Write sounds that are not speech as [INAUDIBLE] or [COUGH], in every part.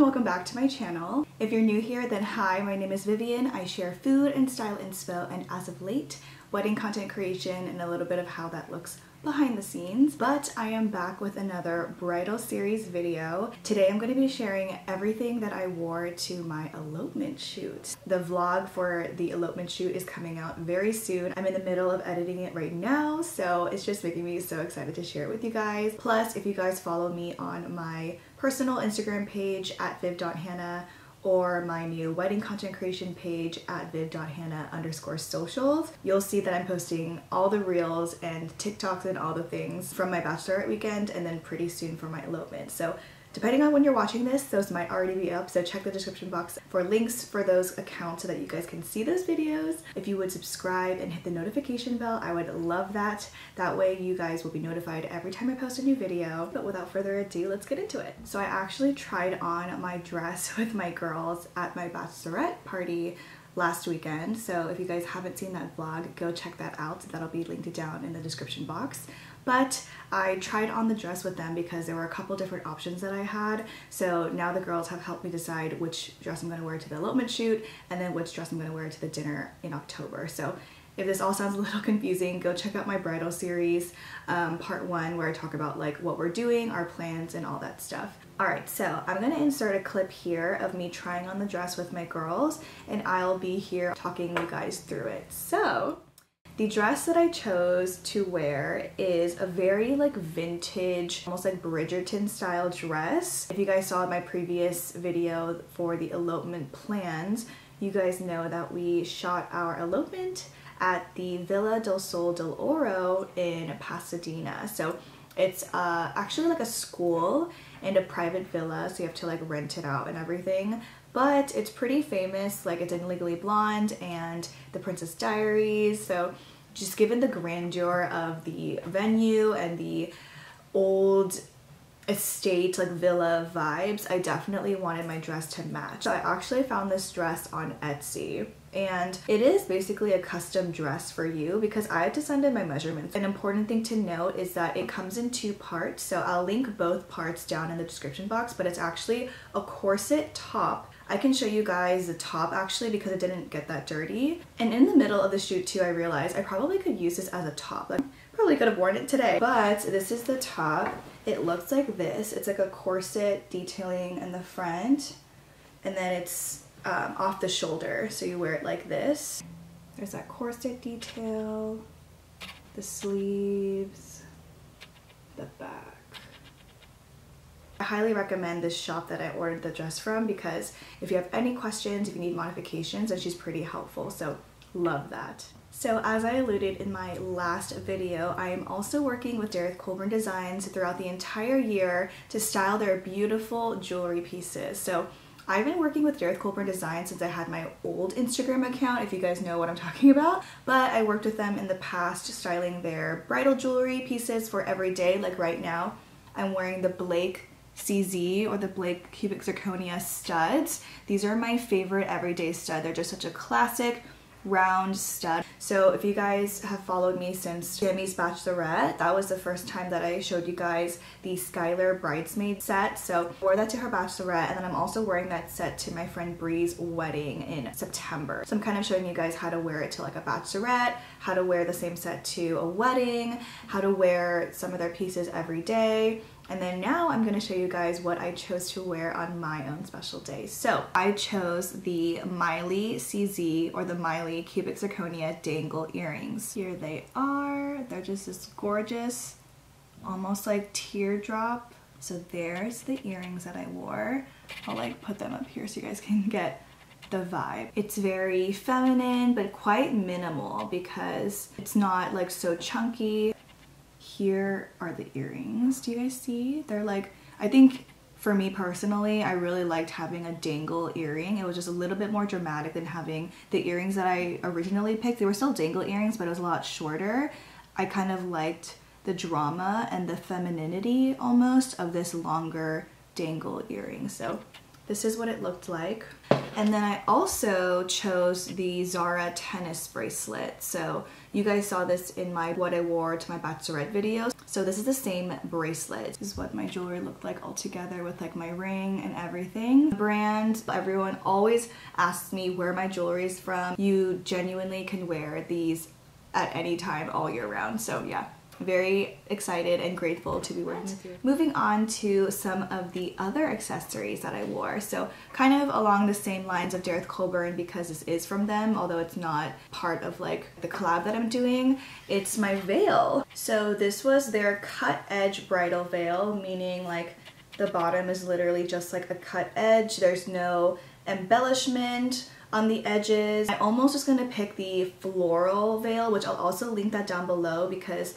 welcome back to my channel. If you're new here, then hi, my name is Vivian. I share food and style inspo and as of late, wedding content creation and a little bit of how that looks behind the scenes, but I am back with another bridal series video. Today I'm going to be sharing everything that I wore to my elopement shoot. The vlog for the elopement shoot is coming out very soon. I'm in the middle of editing it right now, so it's just making me so excited to share it with you guys. Plus, if you guys follow me on my personal Instagram page at viv.hana or my new wedding content creation page at viv.hana underscore socials. You'll see that I'm posting all the reels and TikToks and all the things from my bachelorette weekend and then pretty soon for my elopement. So Depending on when you're watching this, those might already be up, so check the description box for links for those accounts so that you guys can see those videos. If you would subscribe and hit the notification bell, I would love that. That way you guys will be notified every time I post a new video. But without further ado, let's get into it. So I actually tried on my dress [LAUGHS] with my girls at my bachelorette party last weekend. So if you guys haven't seen that vlog, go check that out. That'll be linked down in the description box. But I tried on the dress with them because there were a couple different options that I had. So now the girls have helped me decide which dress I'm gonna wear to the elopement shoot and then which dress I'm gonna wear to the dinner in October. So if this all sounds a little [LAUGHS] confusing, go check out my bridal series, um, part one, where I talk about like what we're doing, our plans, and all that stuff. All right, so I'm gonna insert a clip here of me trying on the dress with my girls, and I'll be here talking you guys through it. So, the dress that I chose to wear is a very like vintage, almost like Bridgerton style dress. If you guys saw my previous video for the elopement plans, you guys know that we shot our elopement at the Villa del Sol del Oro in Pasadena. So it's uh, actually like a school and a private villa, so you have to like rent it out and everything. But it's pretty famous, like it's in Legally Blonde and The Princess Diaries. So just given the grandeur of the venue and the old estate like villa vibes I definitely wanted my dress to match. So I actually found this dress on Etsy and it is basically a custom dress for you because I had to send in my measurements. An important thing to note is that it comes in two parts so I'll link both parts down in the description box but it's actually a corset top I can show you guys the top actually because it didn't get that dirty. And in the middle of the shoot too, I realized I probably could use this as a top. I probably could have worn it today. But this is the top. It looks like this. It's like a corset detailing in the front. And then it's um, off the shoulder. So you wear it like this. There's that corset detail, the sleeves, the back. I highly recommend this shop that I ordered the dress from because if you have any questions, if you need modifications, and she's pretty helpful. So love that. So as I alluded in my last video, I am also working with Dareth Colburn Designs throughout the entire year to style their beautiful jewelry pieces. So I've been working with Dareth Colburn Design since I had my old Instagram account, if you guys know what I'm [LAUGHS] talking about. But I worked with them in the past styling their bridal jewelry pieces for every day. Like right now, I'm wearing the Blake CZ or the Blake Cubic Zirconia studs. These are my favorite everyday stud. They're just such a classic round stud. So if you guys have followed me since Tammy's Bachelorette, that was the first time that I showed you guys the Skylar Bridesmaid set. So I wore that to her Bachelorette and then I'm also wearing that set to my friend Bree's wedding in September. So I'm kind of showing you guys how to wear it to like a Bachelorette, how to wear the same set to a wedding, how to wear some of their pieces every day, and then now I'm gonna show you guys what I chose to wear on my own special day. So I chose the Miley CZ or the Miley Cubic Zirconia dangle earrings. Here they are. They're just this gorgeous, almost like teardrop. So there's the earrings that I wore. I'll like put them up here so you guys can [LAUGHS] get the vibe. It's very feminine, but quite minimal because it's not like so chunky here are the earrings. Do you guys see? They're like, I think for me personally, I really liked having a dangle earring. It was just a little bit more dramatic than having the earrings that I originally picked. They were still dangle earrings, but it was a lot shorter. I kind of liked the drama and the femininity almost of this longer dangle earring. So this is what it looked like. And then I also chose the Zara tennis bracelet. So you guys saw this in my what I wore to my bachelorette videos. So this is the same bracelet. This is what my jewelry looked like all together with like my ring and everything. The Brand, everyone always asks me where my jewelry is from. You genuinely can wear these at any time all year round. So yeah, very excited and grateful to be wearing. Moving on to some of the other accessories that I wore. So kind of along the same lines of Dareth Colburn because this is from them, although it's not part of like the collab that I'm doing. It's my veil. So this was their cut edge bridal veil, meaning like the bottom is literally just like a cut edge. There's no embellishment on the edges. I almost was gonna pick the floral veil, which I'll also link that down below because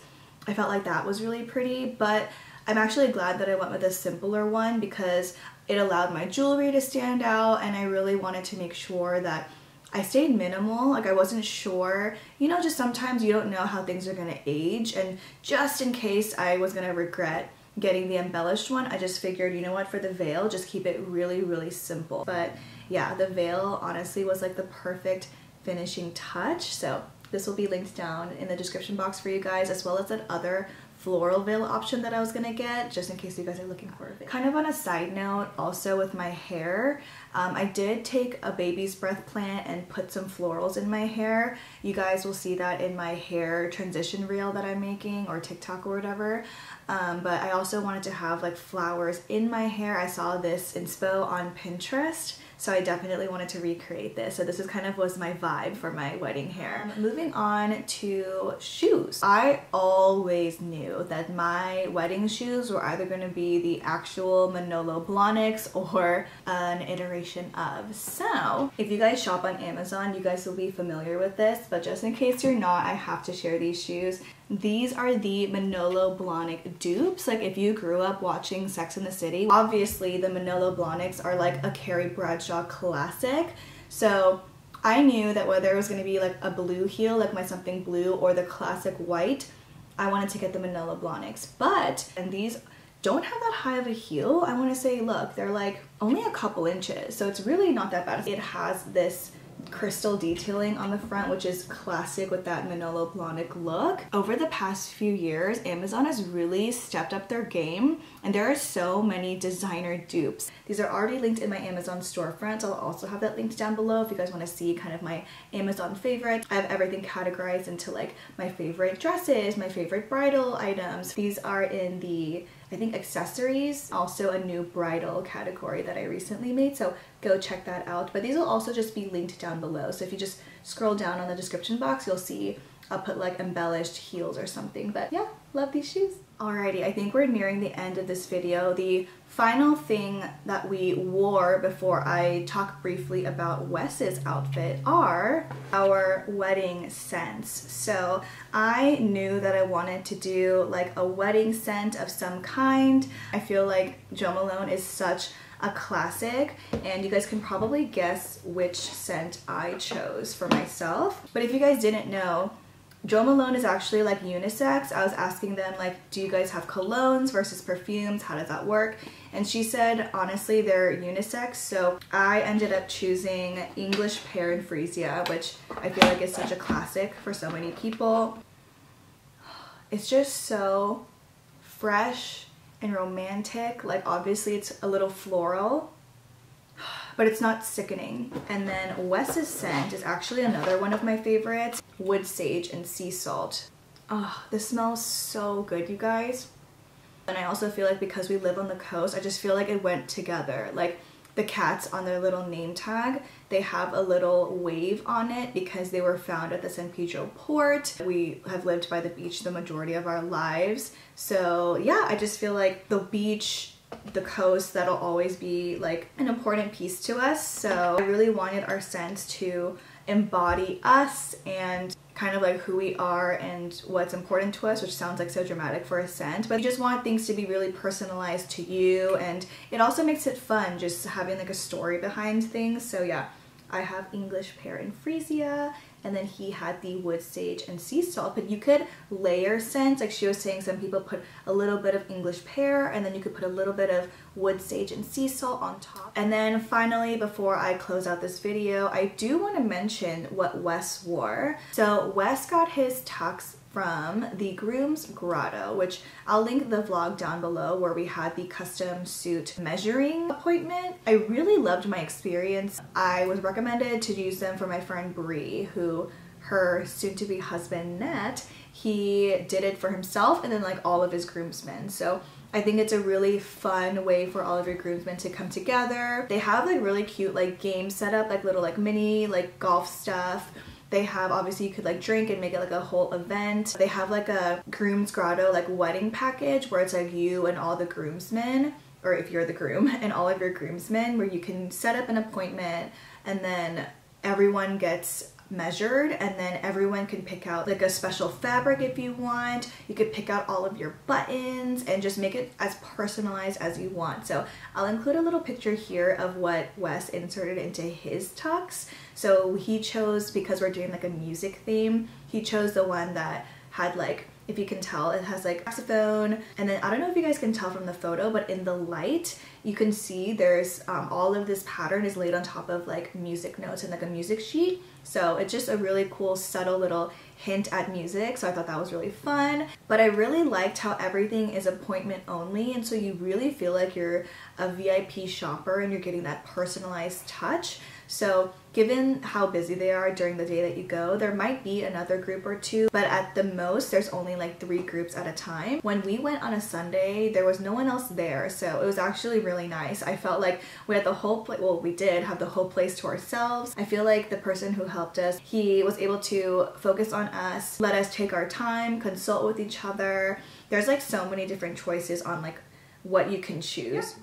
I felt like that was really pretty, but I'm actually glad that I went with a simpler one because it allowed my jewelry to stand out and I really wanted to make sure that I stayed minimal. Like I wasn't sure, you know, just sometimes you don't know how things are gonna age and just in case I was gonna regret getting the embellished one, I just figured, you know what, for the veil, just keep it really, really simple. But yeah, the veil honestly was like the perfect finishing touch. So this will be linked down in the description box for you guys as well as that other floral veil option that I was gonna get just in case you guys are looking for it. Kind of on a side note also with my hair, um, I did take a baby's breath plant and put some florals in my hair. You guys will see that in my hair transition reel that I'm making or TikTok or whatever. Um, but I also wanted to have like flowers in my hair. I saw this inspo on Pinterest so I definitely wanted to recreate this. So this is kind of was my vibe for my wedding hair. Um, moving on to shoes. I always knew that my wedding shoes were either going to be the actual Manolo Blahniks or an iteration of. So if you guys shop on Amazon, you guys will be familiar with this, but just in case you're not, I have to share these shoes. These are the Manolo Blahnik dupes. Like if you grew up watching Sex in the City, obviously the Manolo Blahniks are like a Carrie Bradshaw classic. So I knew that whether it was going to be like a blue heel, like my something blue, or the classic white, I wanted to get the Manolo Blahniks. But, and these don't have that high of a heel. I want to say, look, they're like only a couple inches. So it's really not that bad. It has this crystal detailing on the front, which is classic with that Manolo Blahnik look. Over the past few years, Amazon has really stepped up their game and there are so many designer dupes. These are already linked in my Amazon storefront. I'll also have that linked down below if you guys want to see kind of my Amazon favorites. I have everything categorized into like my favorite dresses, my favorite bridal items. These are in the I think accessories, also a new bridal category that I recently made, so go check that out. But these will also just be linked down below, so if you just scroll down on the description box, you'll see I'll put like embellished heels or something. But yeah, love these shoes. Alrighty, I think we're nearing the end of this video. The final thing that we wore before I talk briefly about Wes's outfit are our wedding scents. So I knew that I wanted to do like a wedding scent of some kind. I feel like Jo Malone is such a classic and you guys can probably guess which scent I chose for myself. But if you guys didn't know, Jo Malone is actually like unisex. I was asking them like, do you guys have colognes versus perfumes? How does that work? And she said, honestly, they're unisex. So I ended up choosing English Pear and Freesia, which I feel like is such a classic for so many people. [SIGHS] It's just so fresh and romantic. Like obviously it's a little floral, but it's not sickening. And then Wes's scent is actually another one of my favorites, wood sage and sea salt. Oh, this smells so good, you guys. And I also feel like because we live on the coast, I just feel like it went together. Like the cats on their little name tag, they have a little wave on it because they were found at the San Pedro port. We have lived by the beach the majority of our lives. So yeah, I just feel like the beach the coast that'll always be like an important piece to us. So I really wanted our scents to embody us and kind of like who we are and what's important to us which sounds like so dramatic for a scent. But you just want things to be really personalized to you. And it also makes it fun just having like a story behind things. So yeah I have English Pear and Freesia and then he had the wood sage and sea salt but you could layer scents. Like she was saying some people put a little bit of english pear and then you could put a little bit of wood sage and sea salt on top. And then finally before i close out this video i do want to mention what wes wore. So wes got his tux from the Groom's Grotto, which I'll link the vlog down below where we had the custom suit measuring appointment. I really loved my experience. I was recommended to use them for my friend Brie, who her soon-to-be husband Nat, he did it for himself and then like all of his groomsmen. So I think it's a really fun way for all of your groomsmen to come together. They have like really cute like game setup, like little like mini like golf stuff they have obviously you could like drink and make it like a whole event. They have like a groom's grotto like wedding package where it's like you and all the groomsmen or if you're the groom [LAUGHS] and all of your groomsmen where you can set up an appointment and then everyone gets measured and then everyone can pick out like a special fabric if you want. You could pick out all of your buttons and just make it as personalized as you want. So I'll include a little picture here of what Wes inserted into his tux. So he chose, because we're doing like a music theme, he chose the one that had like if you can tell it has like saxophone and then I don't know if you guys can tell from the photo but in the light you can see there's um, all of this pattern is laid on top of like music notes and like a music sheet. So it's just a really cool subtle little hint at music so I thought that was really fun. But I really liked how everything is appointment only and so you really feel like you're a VIP shopper and you're getting that personalized touch so given how busy they are during the day that you go, there might be another group or two, but at the most, there's only like three groups at a time. When we went on a Sunday, there was no one else there, so it was actually really nice. I felt like we had the whole place, well, we did have the whole place to ourselves. I feel like the person who helped us, he was able to focus on us, let us take our time, consult with each other. There's like so many different choices on like what you can choose.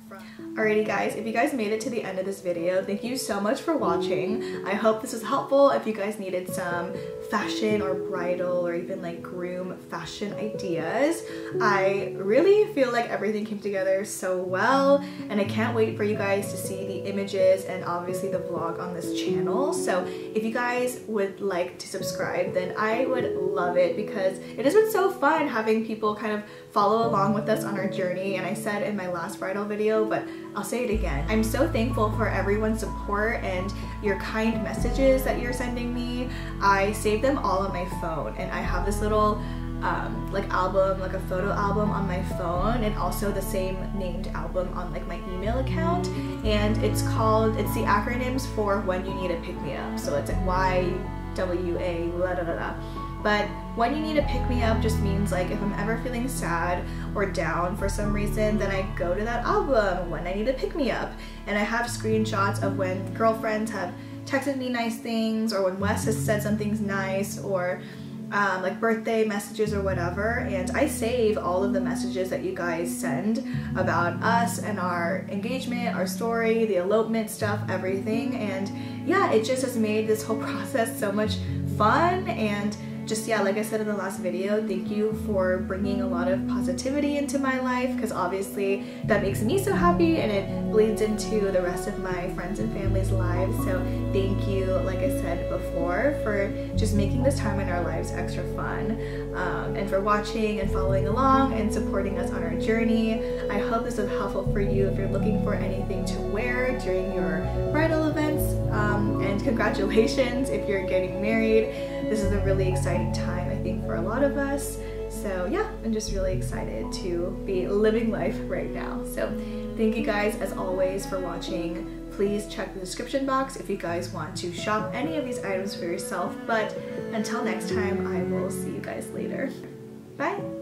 Alrighty guys, if you guys made it to the end of this video, thank you so much for watching. I hope this was helpful. If you guys needed some fashion or bridal or even like groom fashion ideas, I really feel like everything came together so well and I can't wait for you guys to see the images and obviously the vlog on this channel. So if you guys would like to subscribe, then I would love it because it has been so fun having people kind of follow along with us on our journey and I said in my last bridal video but I'll say it again. I'm so thankful for everyone's support and your kind messages that you're sending me. I save them all on my phone and I have this little um, like album, like a photo album on my phone and also the same named album on like my email account and it's called, it's the acronyms for when you need a pick me up. So it's like Y, W, A. But when you need a pick me up just means like if I'm ever feeling sad or down for some reason, then I go to that album when I need a pick me up. And I have screenshots of when girlfriends have texted me nice things or when Wes has said something's nice or um, like birthday messages or whatever and I save all of the messages that you guys send about us and our engagement, our story, the elopement stuff, everything and yeah it just has made this whole [LAUGHS] process so much fun and just yeah like I said in the last video thank you for bringing a lot of positivity into my life because obviously that makes me so happy and it bleeds into the rest of my friends and family's lives. So thank you like I said before for just making this time in our lives extra fun um, and for watching and following along and supporting us on our journey. I hope this was helpful for you if you're looking for anything to wear during your bridal events um, and congratulations if you're getting married this is a really exciting time, I think, for a lot of us. So yeah, I'm just really excited to be living life right now. So thank you guys, as always, for watching. Please check the description box if you guys want to shop any of these items for yourself. But until next time, I will see you guys later. Bye!